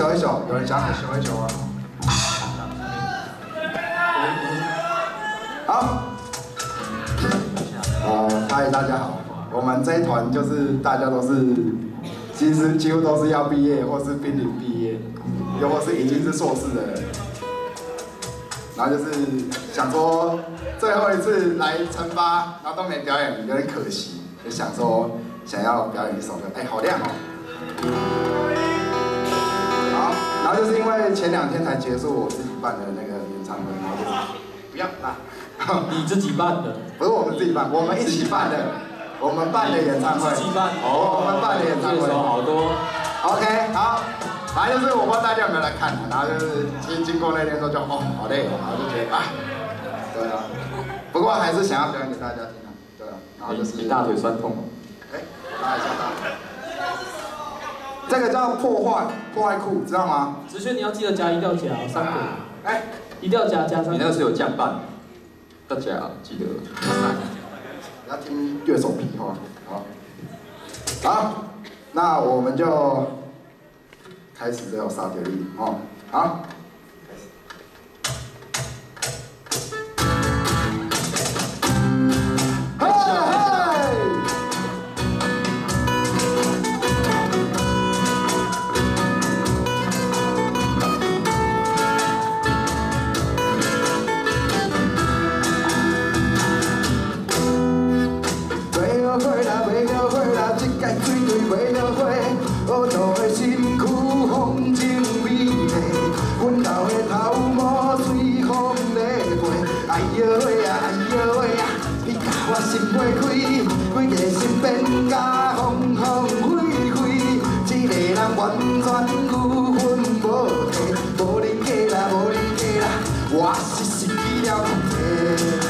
求一首，有人想求一求吗？好，呃，嗨，大家好，我们这一团就是大家都是，其实几乎都是要毕业，或是濒临毕业，又或是已经是硕士的人，然后就是想说最后一次来惩罚，然后都没表演，有点可惜，就想说想要表演一首歌，哎，好亮哦。好，然后就是因为前两天才结束我自己办的那个演唱会，然后就是不要啦。你自己办的？不是我们自己办，我们一起办的，我们办的演唱会。自己办？哦，我们办的演唱会。好多。OK，好，反正就是我不知道大家有没有来看，然后就是经经过那天之后就哦好累哦，然后就觉得啊，对啊，不过还是想要表演给大家听啊，对啊，然后就是你大腿酸痛。哎，拉一下大腿。这个叫破坏破坏裤，知道吗？子轩你要记得加一定要加三个，哎，一定要加加三。你那个是有降半。大家记得，要听乐手皮话，好，好，那我们就开始这首沙雕力哦，好。花啦，为了花啦，一届开开为了花，乌土的身躯风真美丽，阮老的头毛随风在过，哎哟喂啊，哎哟喂啊，你甲我心袂开，规个身变甲风风飞飞，一个人完全孤魂无体，无人嫁啦，无人嫁啦，我是失去了空气。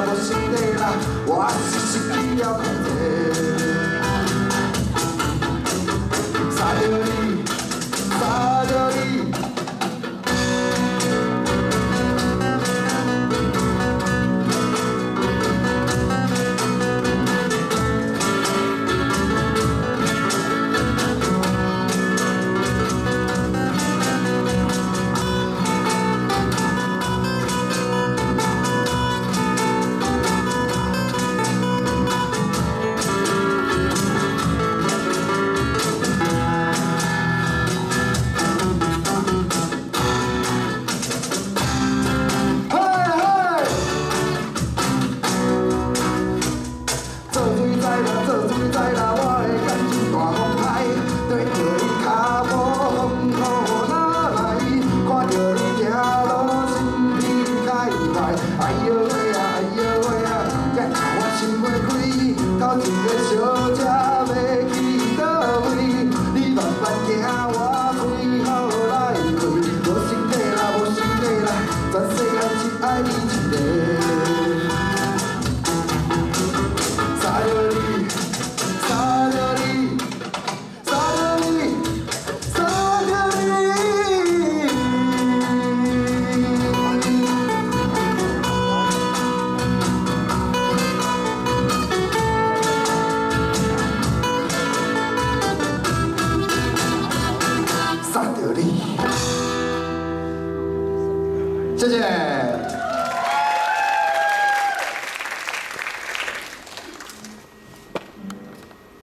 você terá o oásis que a. que deixou 谢谢。